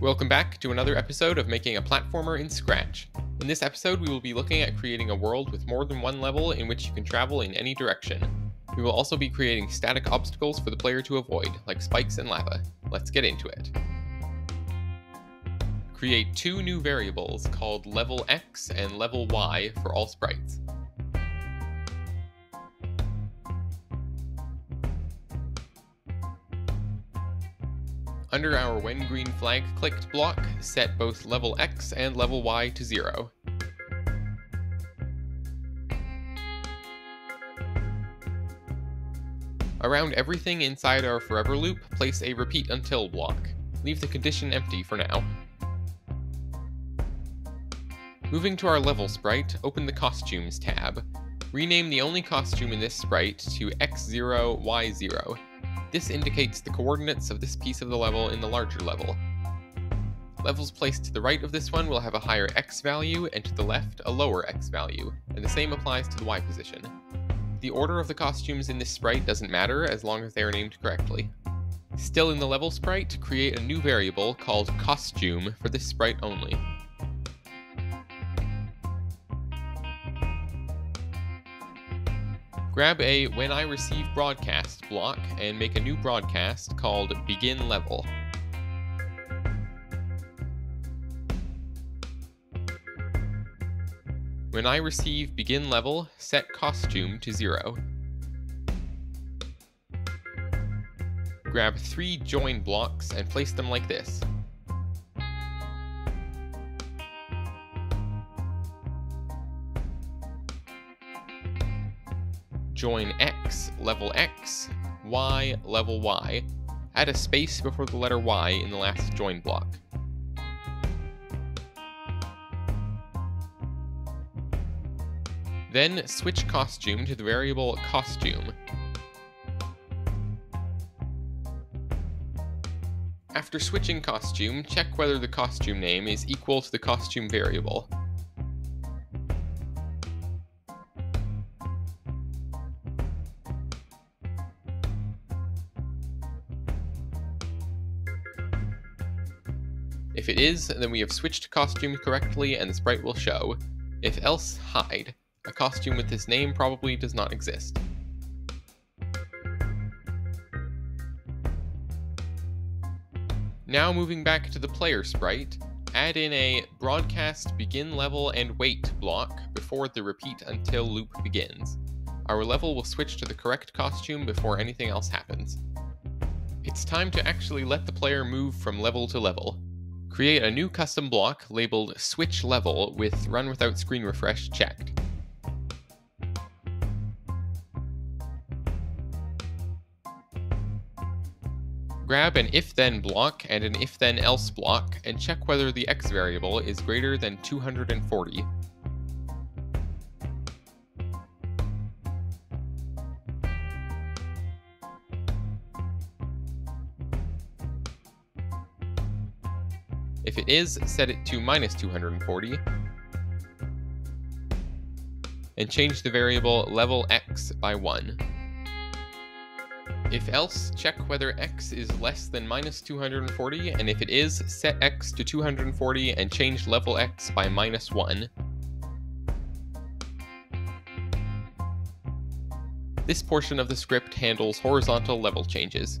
Welcome back to another episode of Making a Platformer in Scratch. In this episode, we will be looking at creating a world with more than one level in which you can travel in any direction. We will also be creating static obstacles for the player to avoid, like spikes and lava. Let's get into it. Create two new variables called level x and level y for all sprites. Under our when green flag clicked block, set both level X and level Y to 0. Around everything inside our forever loop, place a repeat until block. Leave the condition empty for now. Moving to our level sprite, open the Costumes tab. Rename the only costume in this sprite to X0, Y0. This indicates the coordinates of this piece of the level in the larger level. Levels placed to the right of this one will have a higher x value, and to the left a lower x value, and the same applies to the y position. The order of the costumes in this sprite doesn't matter as long as they are named correctly. Still in the level sprite, create a new variable called costume for this sprite only. Grab a When I Receive Broadcast block and make a new broadcast called Begin Level. When I receive Begin Level, set Costume to 0. Grab three join blocks and place them like this. Join X, level X, Y, level Y. Add a space before the letter Y in the last join block. Then switch costume to the variable costume. After switching costume, check whether the costume name is equal to the costume variable. If it is, then we have switched costume correctly and the sprite will show. If else, hide. A costume with this name probably does not exist. Now moving back to the player sprite, add in a broadcast begin level and wait block before the repeat until loop begins. Our level will switch to the correct costume before anything else happens. It's time to actually let the player move from level to level. Create a new custom block labeled switch level with run without screen refresh checked. Grab an if-then block and an if-then else block and check whether the x variable is greater than 240. It is, set it to minus 240. And change the variable level x by 1. If else, check whether x is less than minus 240, and if it is, set x to 240 and change level x by minus 1. This portion of the script handles horizontal level changes.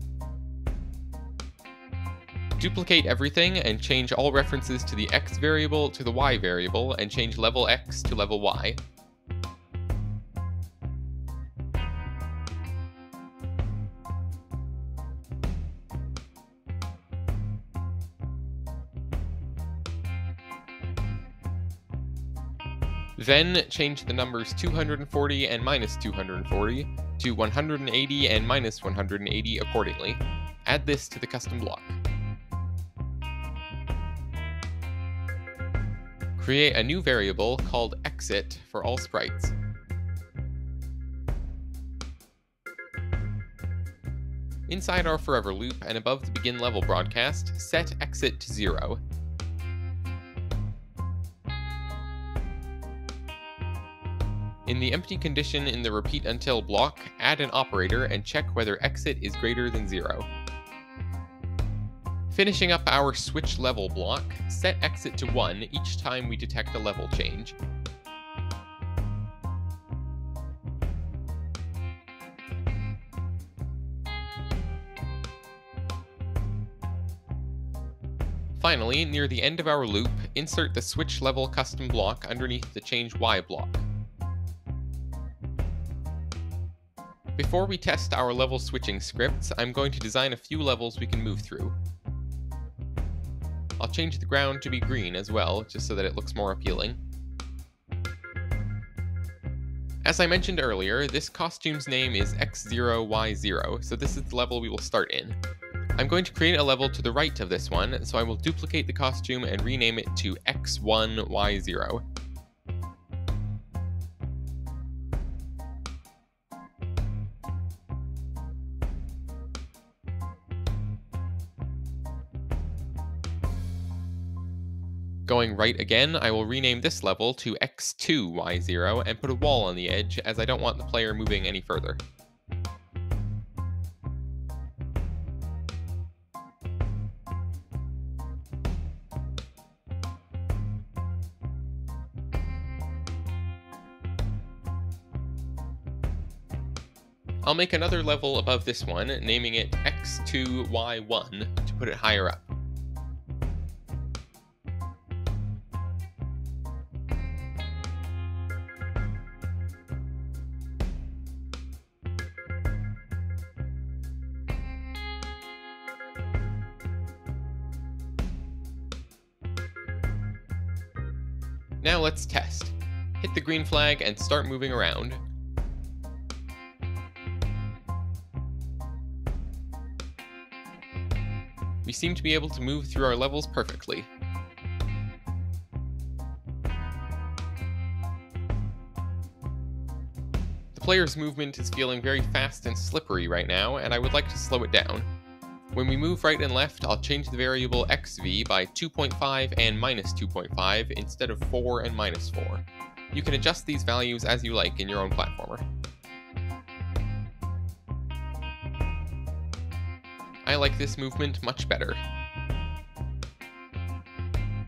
Duplicate everything and change all references to the x variable to the y variable and change level x to level y. Then change the numbers 240 and minus 240 to 180 and minus 180 accordingly. Add this to the custom block. Create a new variable called exit for all sprites. Inside our forever loop and above the begin level broadcast, set exit to 0. In the empty condition in the repeat until block, add an operator and check whether exit is greater than 0. Finishing up our switch level block, set exit to 1 each time we detect a level change. Finally, near the end of our loop, insert the switch level custom block underneath the change Y block. Before we test our level switching scripts, I'm going to design a few levels we can move through. Change the ground to be green as well, just so that it looks more appealing. As I mentioned earlier, this costume's name is X0Y0, so this is the level we will start in. I'm going to create a level to the right of this one, so I will duplicate the costume and rename it to X1Y0. Going right again, I will rename this level to X2Y0 and put a wall on the edge as I don't want the player moving any further. I'll make another level above this one, naming it X2Y1 to put it higher up. Now let's test. Hit the green flag and start moving around. We seem to be able to move through our levels perfectly. The player's movement is feeling very fast and slippery right now, and I would like to slow it down. When we move right and left, I'll change the variable xv by 2.5 and minus 2.5 instead of 4 and minus 4. You can adjust these values as you like in your own platformer. I like this movement much better.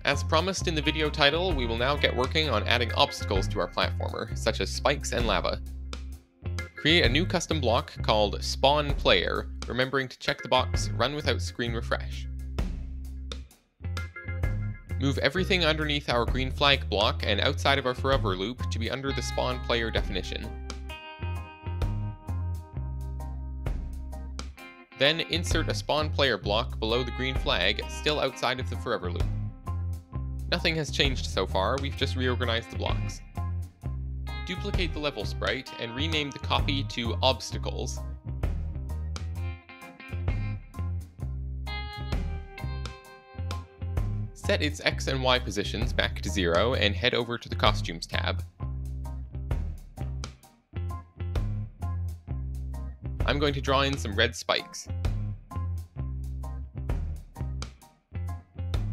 As promised in the video title, we will now get working on adding obstacles to our platformer, such as spikes and lava. Create a new custom block called Spawn Player, remembering to check the box Run Without Screen Refresh. Move everything underneath our green flag block and outside of our forever loop to be under the Spawn Player definition. Then insert a spawn player block below the green flag, still outside of the forever loop. Nothing has changed so far, we've just reorganized the blocks. Duplicate the level sprite and rename the copy to Obstacles. Set its X and Y positions back to zero and head over to the Costumes tab. I'm going to draw in some red spikes.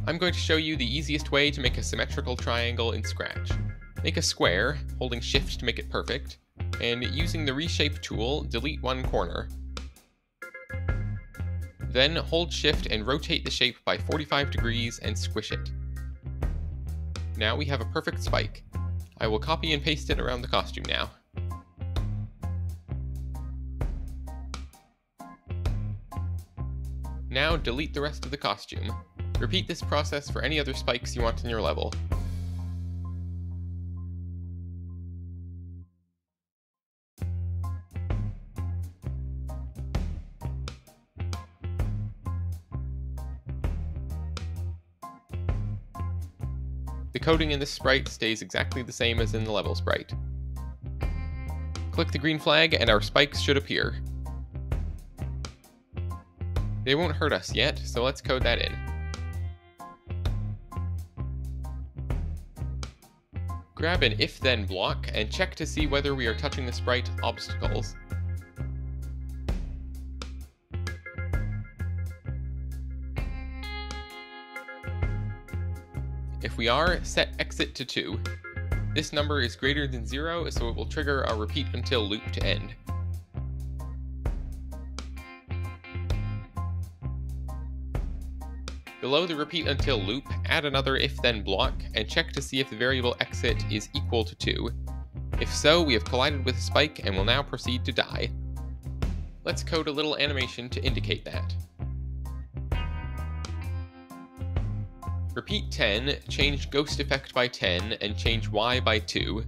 I'm going to show you the easiest way to make a symmetrical triangle in Scratch. Make a square, holding shift to make it perfect, and using the reshape tool, delete one corner. Then hold shift and rotate the shape by 45 degrees and squish it. Now we have a perfect spike. I will copy and paste it around the costume now. Now delete the rest of the costume. Repeat this process for any other spikes you want in your level. The coding in this sprite stays exactly the same as in the level sprite. Click the green flag and our spikes should appear. They won't hurt us yet, so let's code that in. Grab an if-then block and check to see whether we are touching the sprite obstacles. If we are, set exit to 2. This number is greater than 0, so it will trigger our repeat until loop to end. Below the repeat until loop, add another if-then block, and check to see if the variable exit is equal to 2. If so, we have collided with a spike and will now proceed to die. Let's code a little animation to indicate that. Repeat 10, change ghost effect by 10, and change y by 2.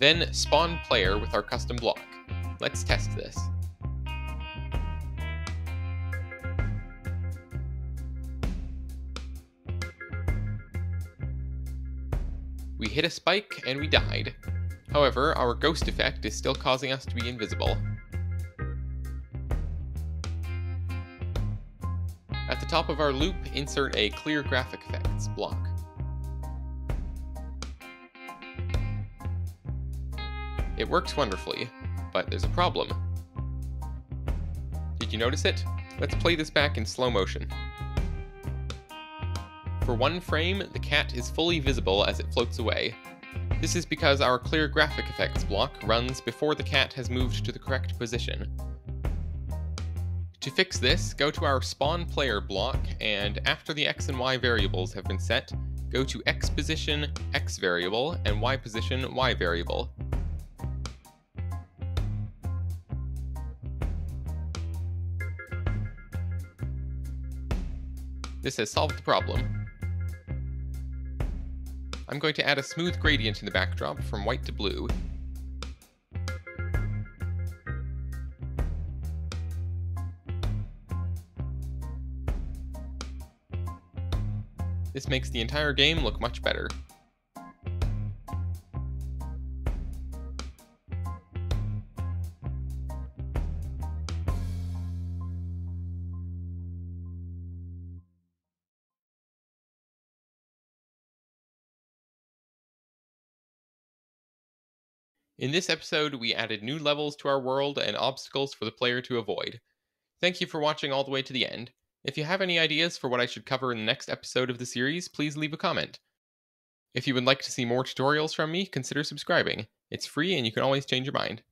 Then spawn player with our custom block. Let's test this. We hit a spike and we died. However, our ghost effect is still causing us to be invisible. At the top of our loop, insert a clear graphic effects block. It works wonderfully, but there's a problem. Did you notice it? Let's play this back in slow motion. For one frame, the cat is fully visible as it floats away. This is because our clear graphic effects block runs before the cat has moved to the correct position. To fix this, go to our spawn player block, and after the x and y variables have been set, go to x position, x variable, and y position, y variable. This has solved the problem. I'm going to add a smooth gradient in the backdrop from white to blue. This makes the entire game look much better. In this episode, we added new levels to our world and obstacles for the player to avoid. Thank you for watching all the way to the end. If you have any ideas for what I should cover in the next episode of the series, please leave a comment. If you would like to see more tutorials from me, consider subscribing. It's free and you can always change your mind.